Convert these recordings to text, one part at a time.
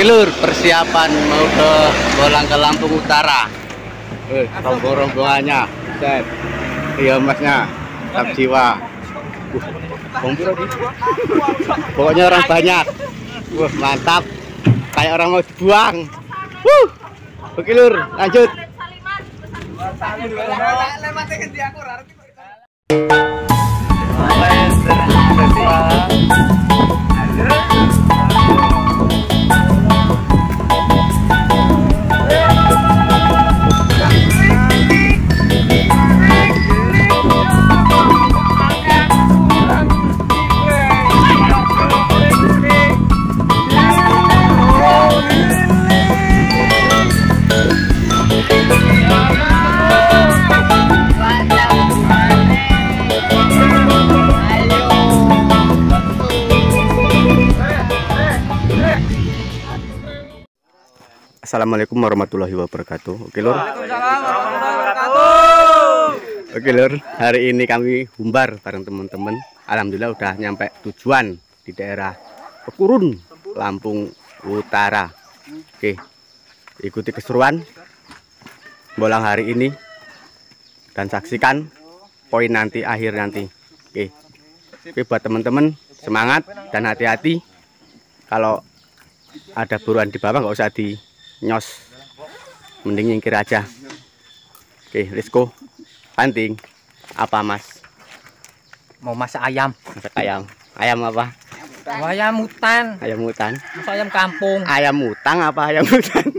Oke persiapan mau ke Bolang ke Lampung Utara. Eh, rombong-rombongannya. Set. Iya masnya. Tetap jiwa. Pokoknya orang banyak. Wah, mantap. Kayak orang mau dibuang. Wuh. Oke lanjut. Assalamualaikum warahmatullahi wabarakatuh. Oke lur. Oke lur, hari ini kami humbar bareng teman-teman. Alhamdulillah udah nyampe tujuan di daerah Pekurun, Lampung Utara. Oke, ikuti keseruan bolang hari ini dan saksikan poin nanti akhir nanti. Oke, oke buat teman-teman semangat dan hati-hati. Kalau ada buruan di bawah nggak usah di nyos. Mending nyingkir aja. Oke let's go. Panting apa mas? Mau masak ayam. Masak ayam. Ayam apa? Mau ayam hutan. Ayam hutan. Masak ayam kampung. Ayam utang apa ayam hutan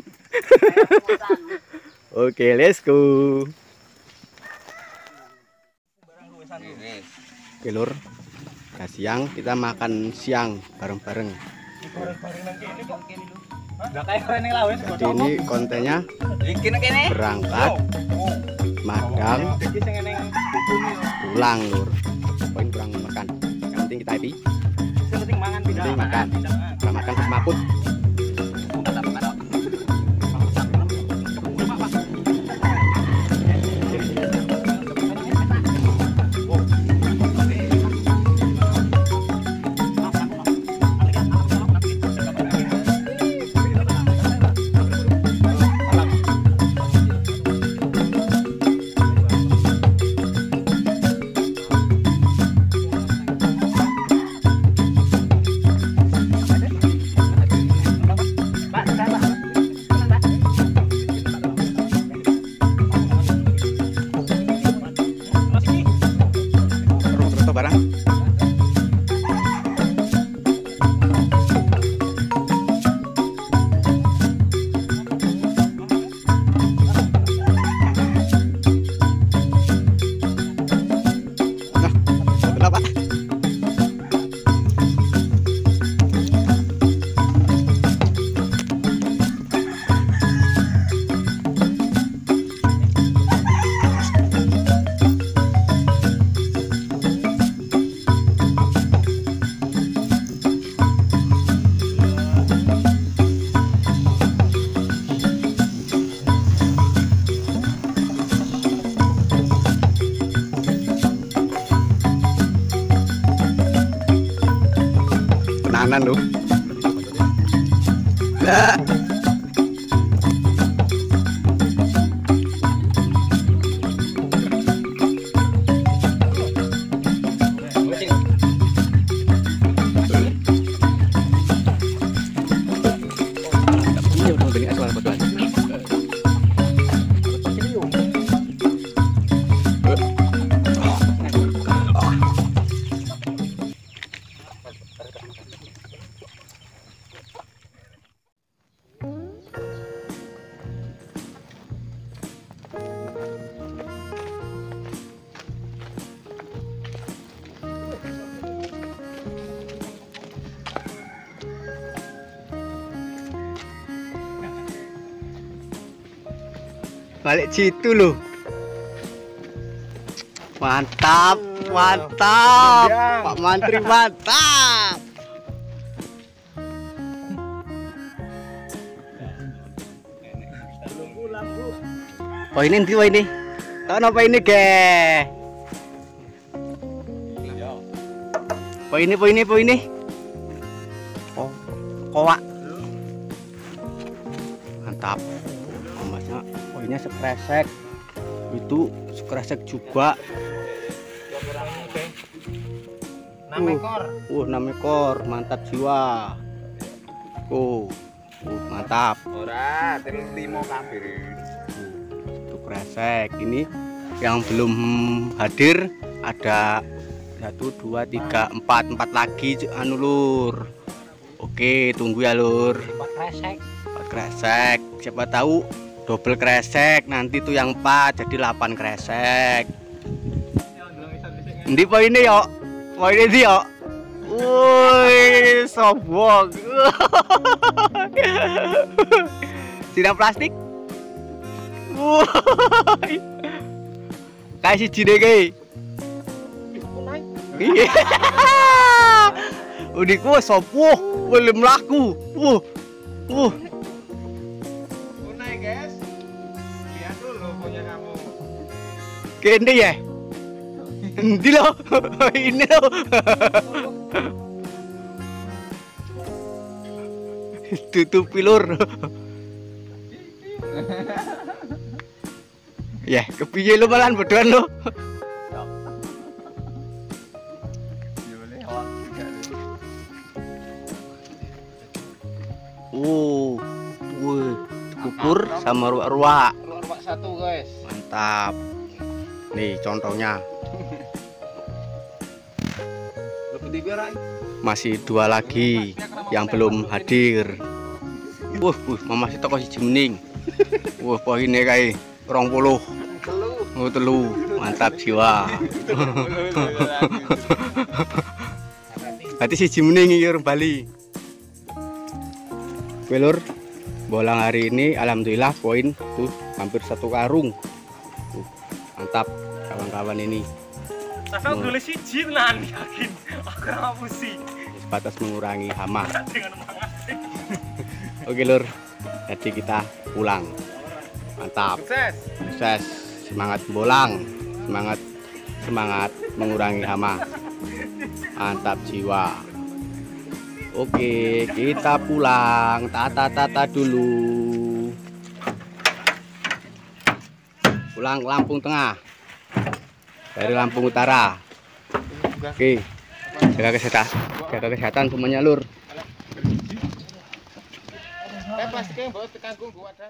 oke let's go. Oke lur. Udah siang kita makan siang bareng-bareng jadi ini kontennya berangkat madang pulang lur. Poin kurang makan. Yang penting kita happy. Yang penting makan. kita makan. Terus Tenanan lu. Lah. Iya, udah begini asal betul. Balik situ loh. Mantap mantap. Pak Mantri mantap. Oh ini nanti ini tahun apa ini ke Oh ini, oh ini, oh ini. Oh, kowak. mantap masnya poinnya sekresek. Itu sekresek juga. Enam Uh. ekor. uh 6 ekor. Mantap jiwa. Uh, uh mantap. Ora, itu kresek. Ini yang belum hadir ada satu dua tiga empat empat lagi anu lur. Oke tunggu ya lur. Empat kresek. empat kresek. Siapa tahu double kresek nanti tuh yang empat jadi 8 kresek. Ndi poinnya yo poinnya di yo woi sombong. Sidang plastik? Woi. Kayak si jine kayak iya. Udikku sopo boleh melaku kende ya? Endi lo. Ini lo. Tutup pilur ya kepiye lo malan bodohan lo? Uh wuh kubur sama ruak-ruak. Pak satu, guys. mantap nih contohnya. Masih dua lagi yang belum hadir. Wah wah mama si toko si jemning wah poinnya kayak rong puluh. Oh, telu. Mantap jiwa. Berarti si jemning ini orang Bali. Oke, lur. Bolang hari ini alhamdulillah poin tuh hampir satu karung. Tuh, mantap kawan-kawan ini Tapi aku boleh siji nan yakin. Aku ora pusing sebatas mengurangi hama. Oke lur, jadi kita pulang. Mantap, Sukses. sukses, semangat bolang, semangat semangat mengurangi hama. Mantap jiwa. Oke, kita pulang. Tata tata dulu. Pulang Lampung Tengah. Dari Lampung Utara. Oke. Jaga kesehatan, jaga kesehatan semuanya lur. Gua ada.